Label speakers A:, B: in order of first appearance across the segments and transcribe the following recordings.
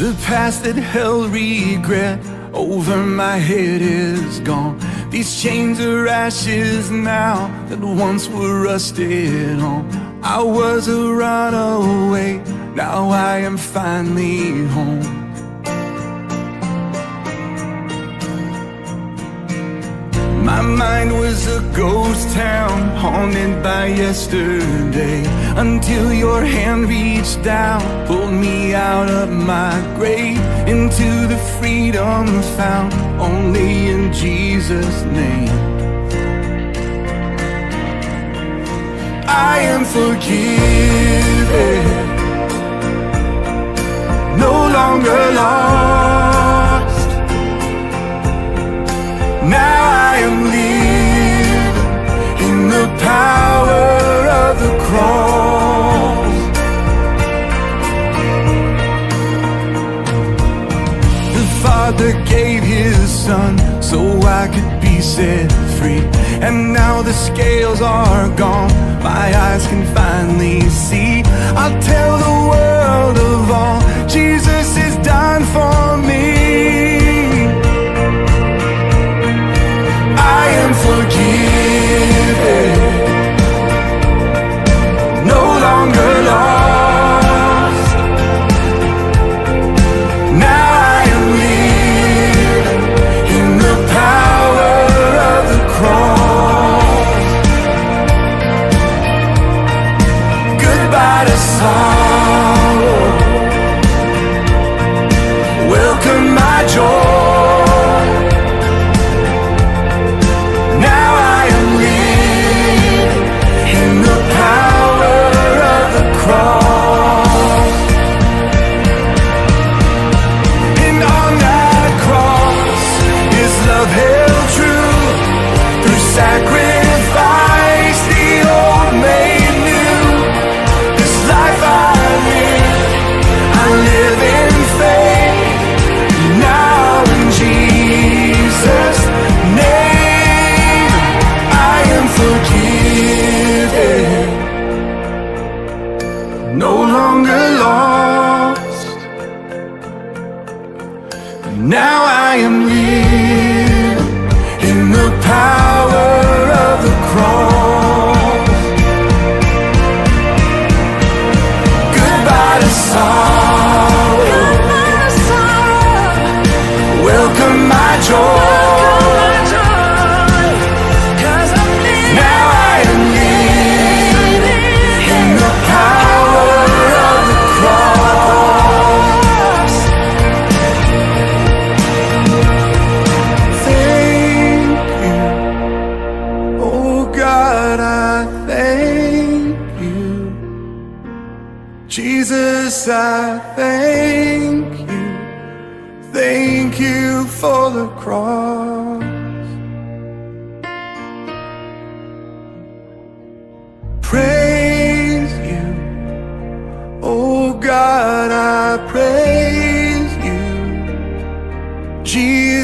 A: The past that held regret over my head is gone. These chains are ashes now that once were rusted on. I was a runaway, now I am finally home. Mind was a ghost town haunted by yesterday Until your hand reached down, pulled me out of my grave Into the freedom found only in Jesus' name. I am forgiven No longer lost Now I am living in the power of the cross. The Father gave His Son so I could be set free. And now the scales are gone, my eyes can finally see. I'll tell the world of all. Jesus has done for me Now I am living in the power of the cross.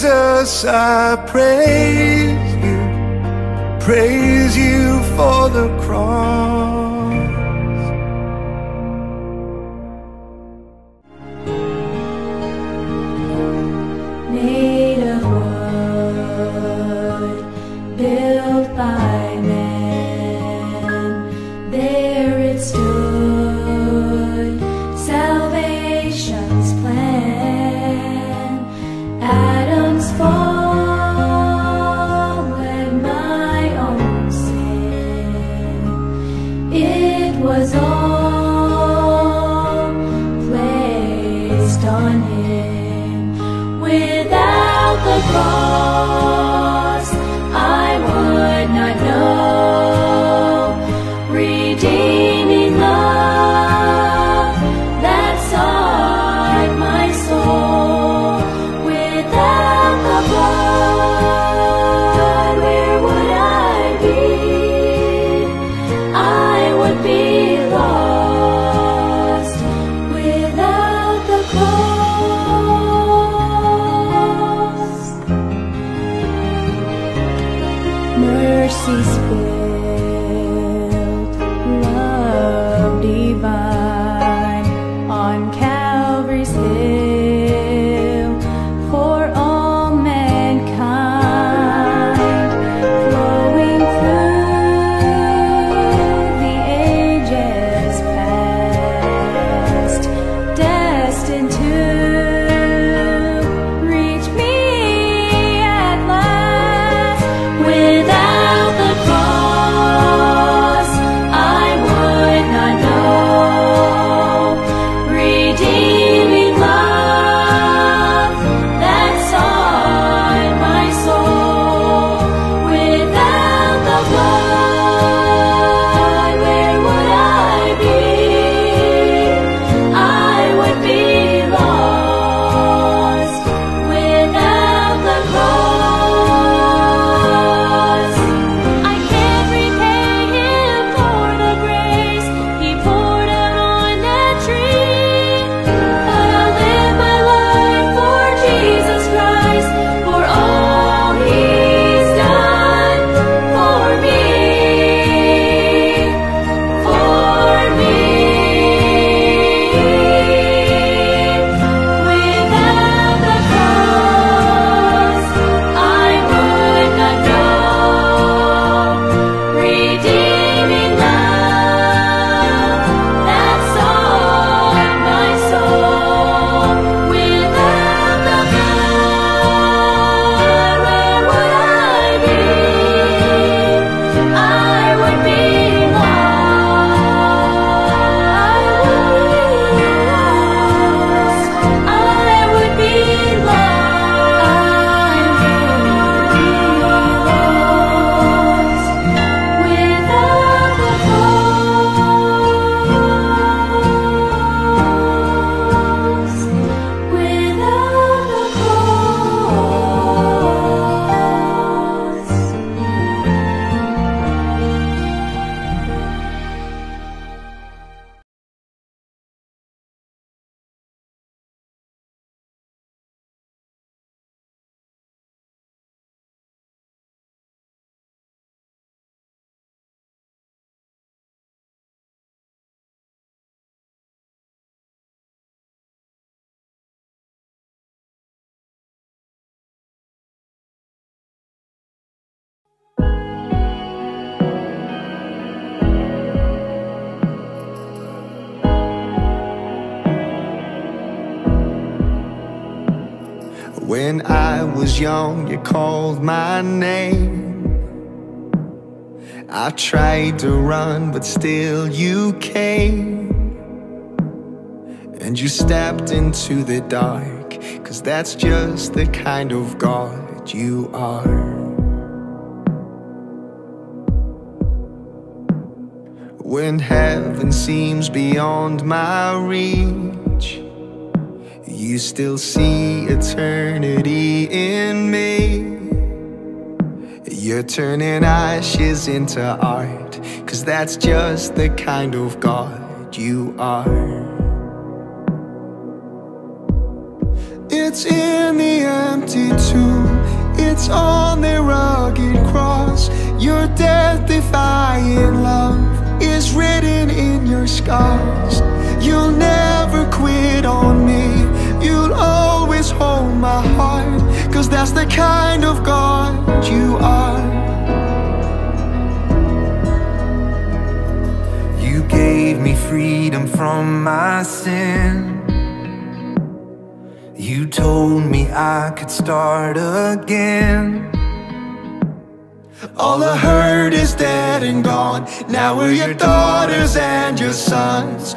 A: Jesus, I praise you. Praise you for the cross.
B: When I was young, you called my name. I tried to run, but still you came. And you stepped into the dark, cause that's just the kind of God you are. When heaven seems beyond my reach, you still see eternity in me. You're turning ashes into art, cause that's just the kind of God you are. It's in the empty tomb, it's on the rugged cross. Your death defying the kind of God you are. You gave me freedom from my sin. You told me I could start again. All the hurt is dead and gone. Now we're your daughters and your sons.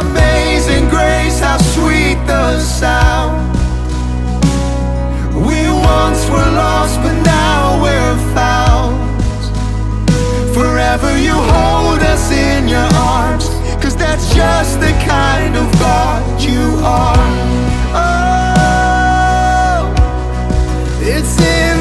B: Amazing grace, how sweet the sound. Once were lost, but now we're found. Forever you hold us in your arms, cause that's just the kind of God you are. Oh, it's in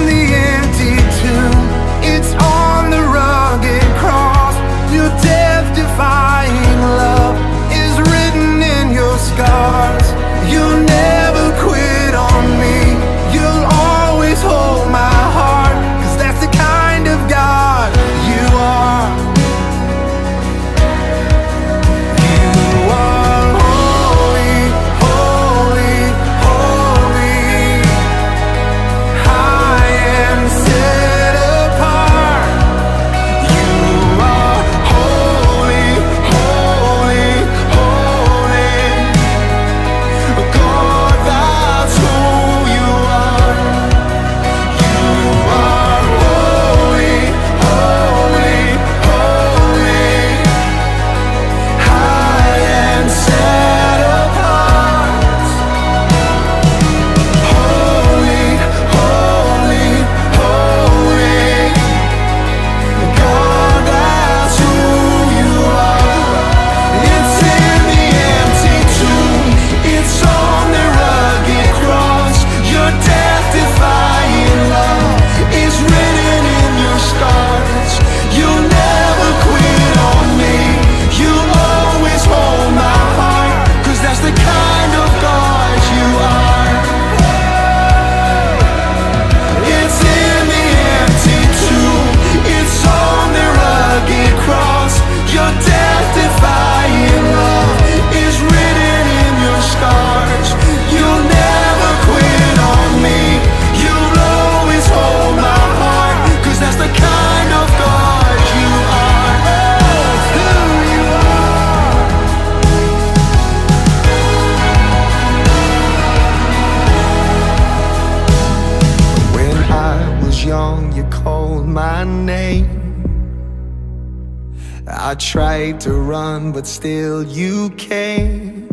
B: tried to run, but still you came.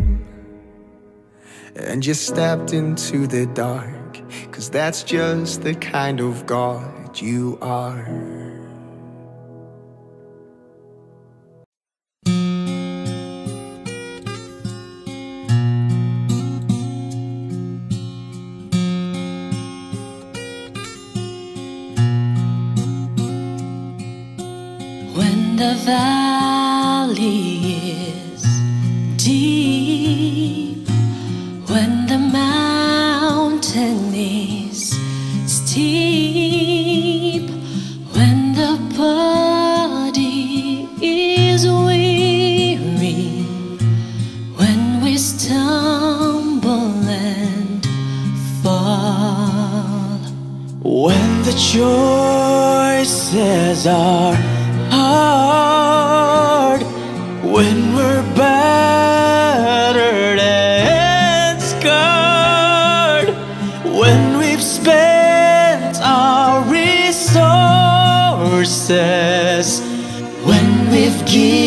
B: And you stepped into the dark, cause that's just the kind of God you are.
C: Steep, when the body is weary, when we stumble and fall.
D: When the choices are hard, when we're battered and scarred, when
C: when we've given.